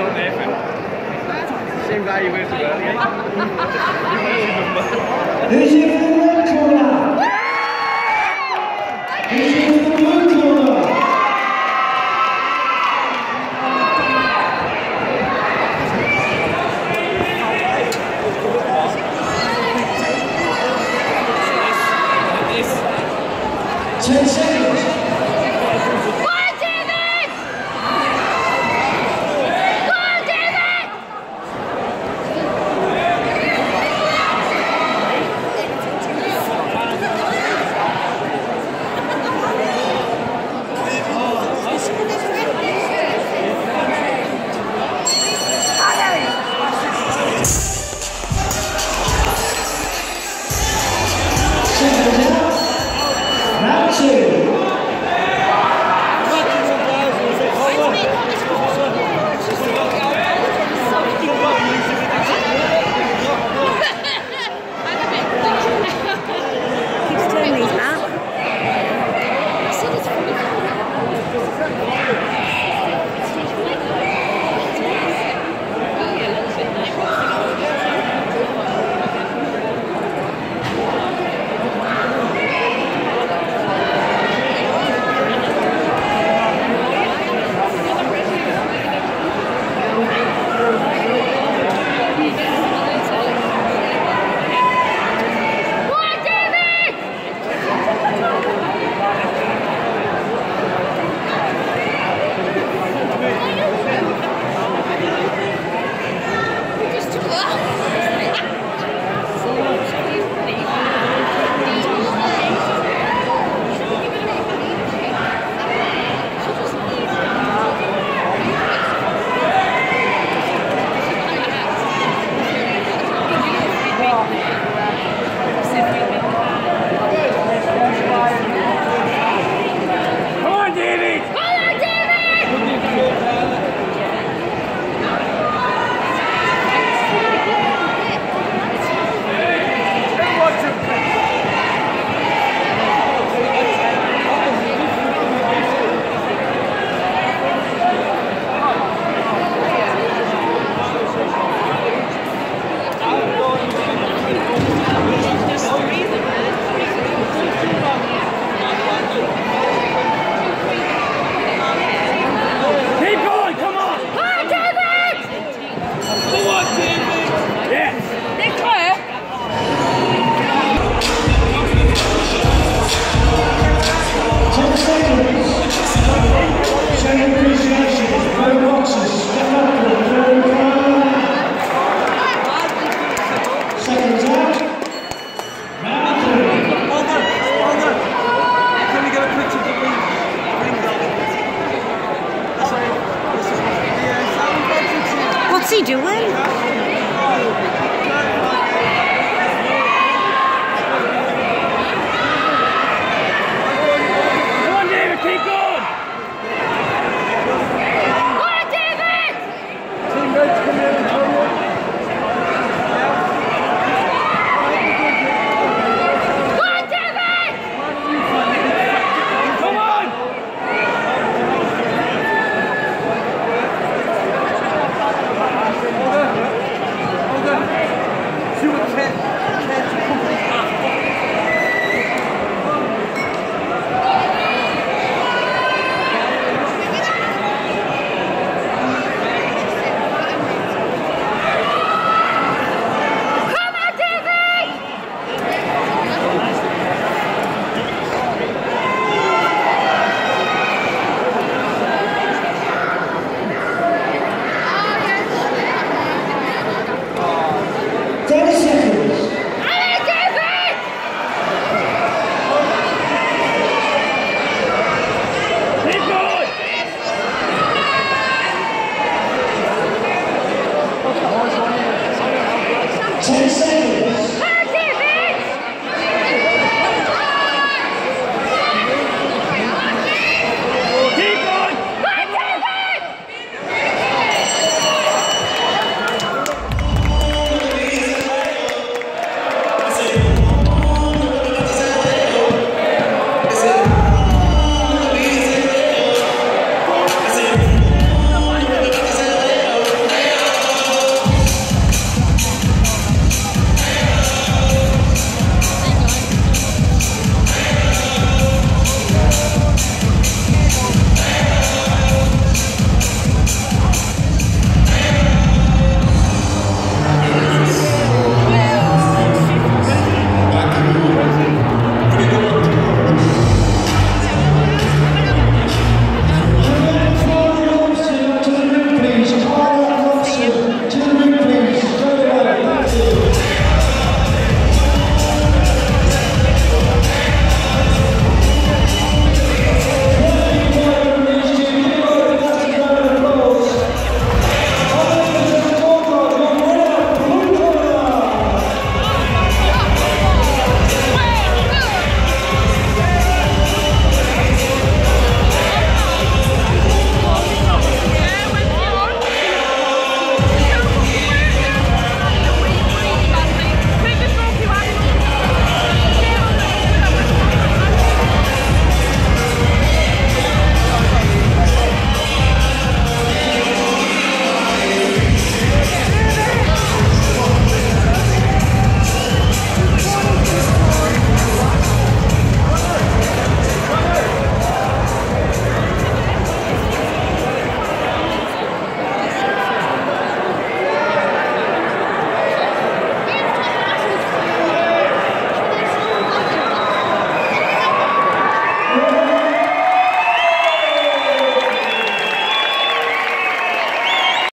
not there same guy you went to earlier. you were even seconds